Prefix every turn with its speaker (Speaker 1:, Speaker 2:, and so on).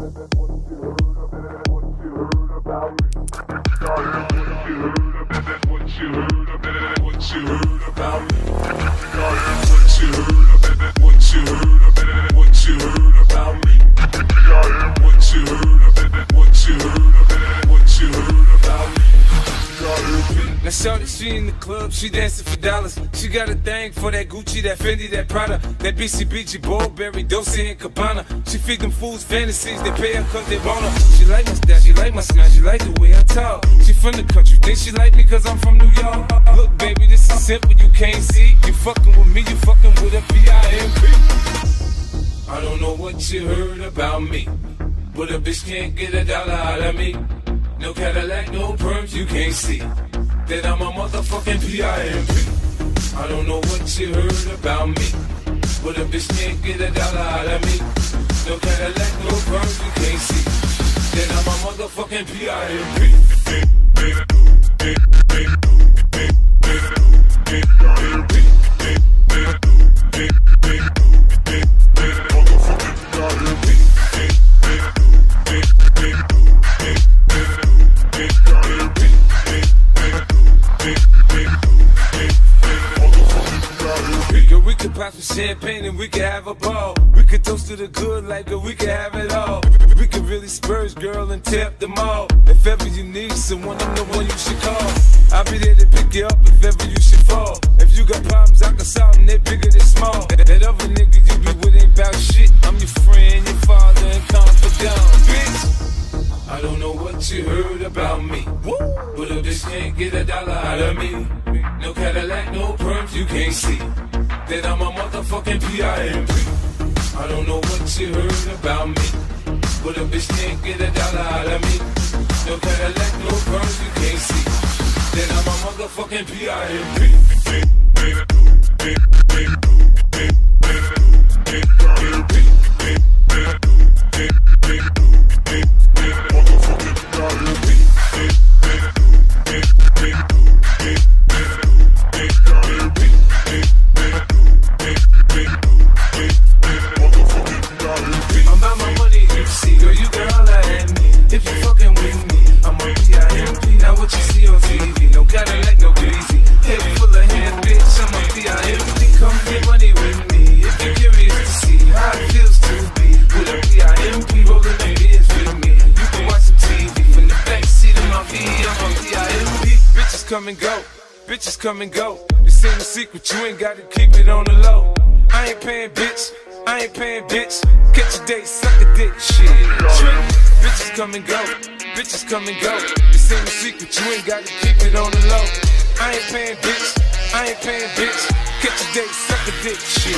Speaker 1: what you heard about me. What you heard about me. Now shorty, she in the club, she dancing for dollars. She got a thing for that Gucci, that Fendi, that Prada, that BCBG, Burberry, Dolce and Gabbana. She feed them fools fantasies, they pay her cause they want her. She like my style, she like my smile, she like the way I talk. She from the country, think she like me cause I'm from New York. Look, baby, this is simple, you can't see. You fucking with me, you fucking with a P-I-M-P. I don't know what you heard about me, but a bitch can't get a dollar out of me. No Cadillac, no perms, you can't see that I'm a motherfucking P.I.M.P. I don't know what you heard about me, but a bitch can't get a dollar out of me. No Cadillac, no perms, you can't see I'm a motherfucking Girl, champagne and we could have a ball. We could toast to the good like we could have it all. We could really spurge, girl, and tap up the mall. If ever you need someone, I'm the one you should call. I'll be there to pick you up if ever you should fall. If you got problems, I can solve them, they bigger than small. That other nigga you be with ain't about shit. I'm your friend, your father, and confidant, bitch. I don't know what you heard about me, but a bitch can't get a dollar out of me. No Cadillac, no perms, you can't see that I'm a motherfucking P.I.M.P. I don't know what you heard about me, but a bitch can't get a dollar out of me. No Cadillac, no perms, you can't see that I'm a motherfucking P.I.M.P. come and go, bitches come and go. This ain't a secret, you ain't gotta keep it on the low. I ain't paying, bitch. I ain't paying, bitch. Catch a date, suck a dick, shit. Bitches come and go. Bitches come and go. This ain't a secret, you ain't gotta keep it on the low. I ain't paying, bitch. I ain't paying, bitch. Catch a date, suck a dick, shit.